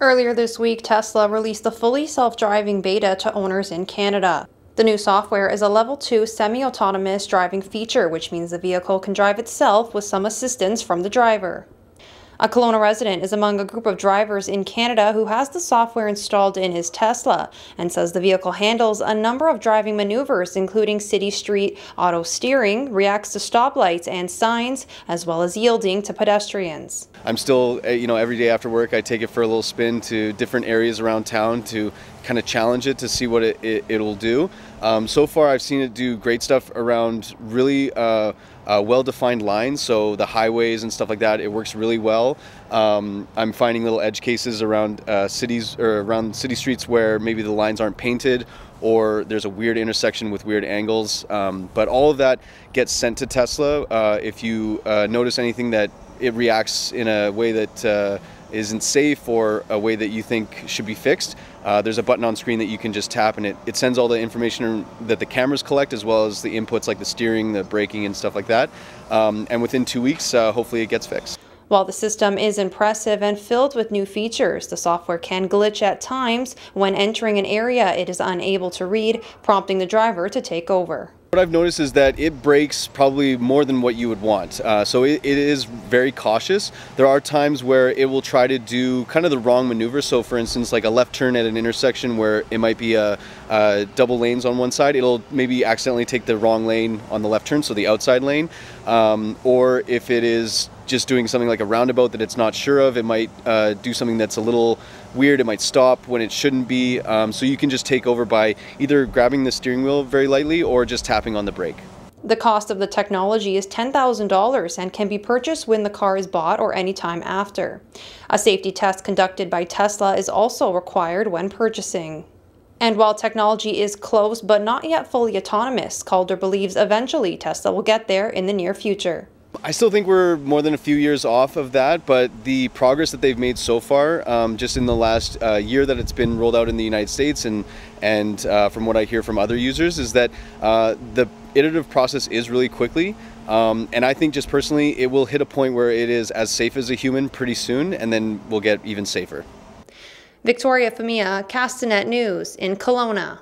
Earlier this week, Tesla released the fully self-driving beta to owners in Canada. The new software is a level 2 semi-autonomous driving feature, which means the vehicle can drive itself with some assistance from the driver. A Kelowna resident is among a group of drivers in Canada who has the software installed in his Tesla and says the vehicle handles a number of driving maneuvers, including city street auto steering, reacts to stoplights and signs, as well as yielding to pedestrians. I'm still, eh, you know, every day after work, I take it for a little spin to different areas around town to kind of challenge it to see what it, it, will do. Um, so far, I've seen it do great stuff around really uh, uh, well-defined lines, so the highways and stuff like that, it works really well. Um, I'm finding little edge cases around uh, cities or around city streets where maybe the lines aren't painted or there's a weird intersection with weird angles. Um, but all of that gets sent to Tesla. Uh, if you uh, notice anything that it reacts in a way that uh, isn't safe or a way that you think should be fixed, uh, there's a button on screen that you can just tap and it, it sends all the information that the cameras collect as well as the inputs like the steering, the braking and stuff like that. Um, and within two weeks, uh, hopefully it gets fixed. While the system is impressive and filled with new features, the software can glitch at times when entering an area it is unable to read, prompting the driver to take over. What I've noticed is that it brakes probably more than what you would want. Uh, so it, it is very cautious. There are times where it will try to do kind of the wrong maneuver. So for instance, like a left turn at an intersection where it might be a, a double lanes on one side, it'll maybe accidentally take the wrong lane on the left turn, so the outside lane. Um, or if it is just doing something like a roundabout that it's not sure of. It might uh, do something that's a little weird. It might stop when it shouldn't be. Um, so you can just take over by either grabbing the steering wheel very lightly or just tapping on the brake. The cost of the technology is $10,000 and can be purchased when the car is bought or any time after. A safety test conducted by Tesla is also required when purchasing. And while technology is close but not yet fully autonomous, Calder believes eventually Tesla will get there in the near future. I still think we're more than a few years off of that, but the progress that they've made so far, um, just in the last uh, year that it's been rolled out in the United States, and and uh, from what I hear from other users, is that uh, the iterative process is really quickly. Um, and I think just personally, it will hit a point where it is as safe as a human pretty soon, and then we'll get even safer. Victoria Famia, Castanet News in Kelowna.